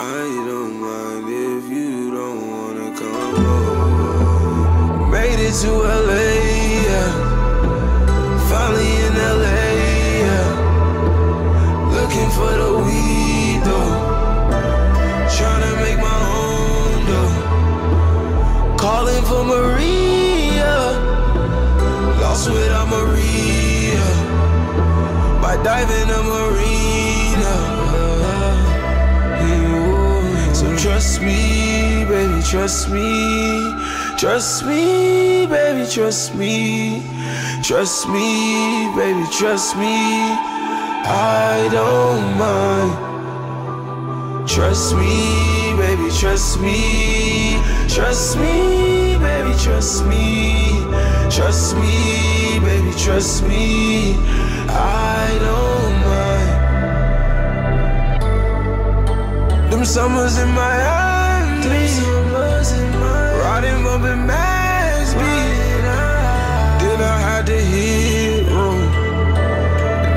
I don't mind if you don't wanna come home. Made it to LA, yeah. Finally in LA, yeah. Looking for the weed though. Tryna make my own though. Calling for Maria. Lost without Maria. By diving a marina. Trust me, baby, trust me. Trust me, baby, trust me. Trust me, baby, trust me. I don't mind. Trust me, baby, trust me. Trust me, baby, trust me. Trust me, baby, trust me. I Them summers in Miami. Riding up in Maybach. Then I had to hit room.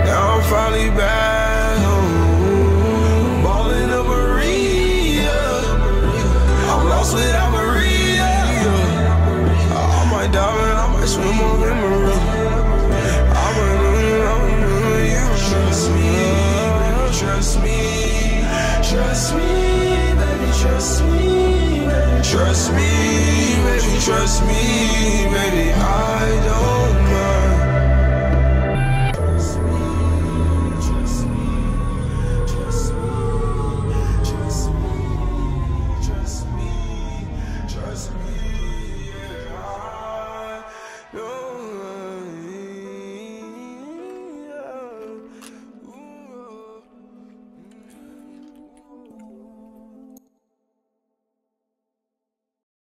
Now I'm finally back home. Ballin' up Maria. I'm lost without Maria. I might dive in, I might swim up in Maria. I might do it, I might do you trust me, trust me, trust me, baby, trust me, baby. Trust me, baby, trust me, baby, I don't mind. Trust me, trust me, trust me, trust me, trust me, trust me, yeah, I know.